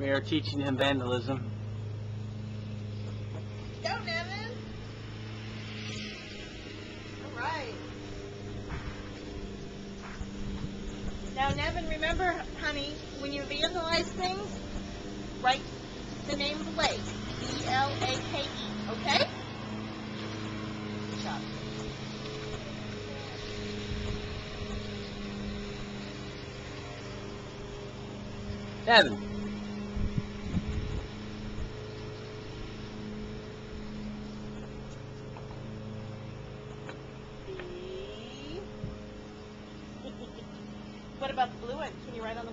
We are teaching him vandalism. Go, Nevin. All right. Now, Nevin, remember, honey, when you vandalize things, write the name of the lake. B-L-A-K-E, okay? Good job. Devin. What about the blue one? Can you write on the?